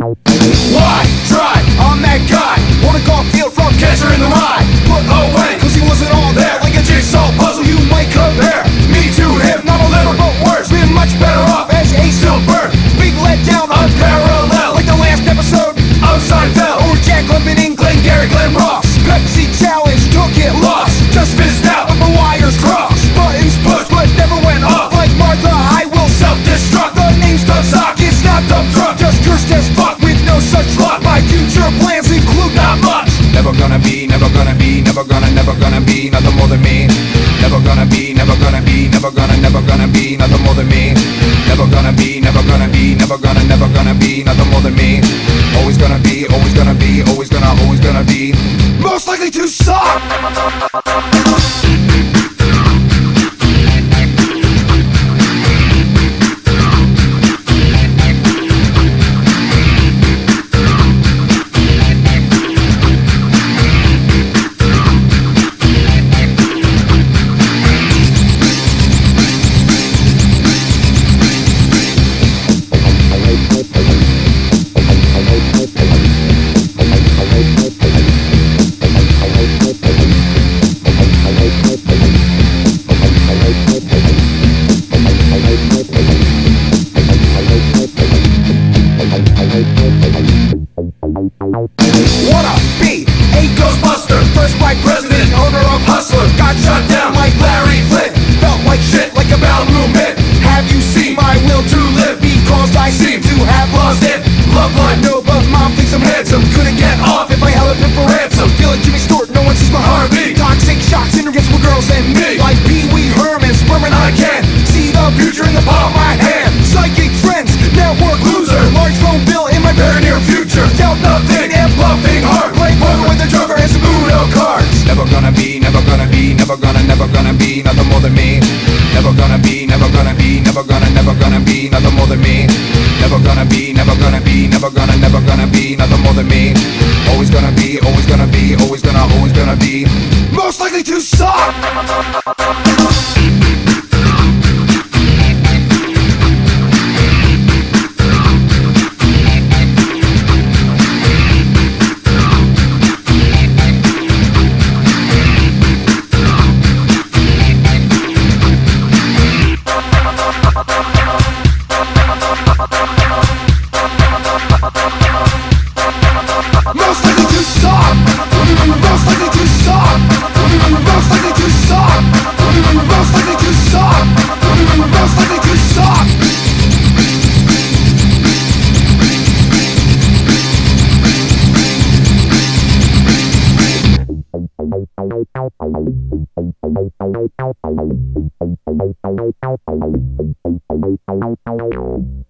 Why try? I'm that guy. Wanna call field from catcher in the rye. Put away, cause he wasn't all there. Like a jigsaw puzzle, you might compare me to him. Not a little, but worse. Been much better off as a stillbirth. Big letdown, unparalleled. Like the last episode of Seinfeld. Or Jack Lemmon in Glengarry Glen Ross. Pepsi challenge, took it, lost. Just fizzed out with the wires crossed. Buttons pushed, but never went off. Like Martha, I will self-destruct. The name's Dunnstock, it's not cursed as fuck with no such luck. My future plans include not much. Never gonna be, never gonna be, never gonna, never gonna be nothing more than me. Never gonna be, never gonna be, never gonna, never gonna be nothing more than me. Never gonna be, never gonna be, never gonna, never gonna be nothing more than me. Always gonna be, always gonna be, always gonna, always gonna be. Most likely to suck. Wanna be a Ghostbuster, first black president, owner of Hustler. Got shot down like Larry Flynt. Felt like shit, like a ballroom hit. Have you seen my will to live? Because I seem to have lost it. Love life, no, but mom thinks I'm handsome. Couldn't get off if I held a pin for ransom. Feel like Jimmy Stewart, no one sees my Harvey. Toxic shocks, intergets with girls and me. Like Pee Wee Herman, sperm and I can see the future in the palm of my hand. Psychic never gonna, never gonna be nothing more than me. Never gonna be, never gonna be, never gonna, never gonna be nothing more than me. Never gonna be, never gonna be, never gonna, never gonna be nothing more than me. Always gonna be, always gonna be, always gonna, always gonna be. Most likely to suck. Thank you.